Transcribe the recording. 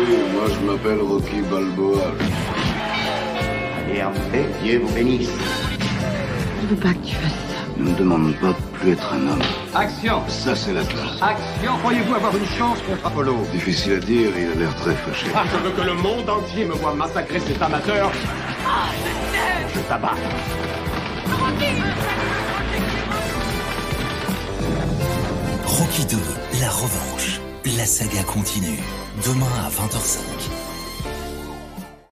Oui, moi je m'appelle Rocky Balboa. Allez, Hervé, Dieu vous bénisse. Je veux pas que tu fasses ça. Ne me demande pas de plus être un homme. Action Ça, c'est la classe. Action Croyez-vous avoir une chance contre Apollo? Difficile à dire, il a l'air très fâché. Ah, je veux que le monde entier me voit massacrer cet amateur. Je t'abats. Rocky 2, la revanche. La saga continue. Demain à 20h05.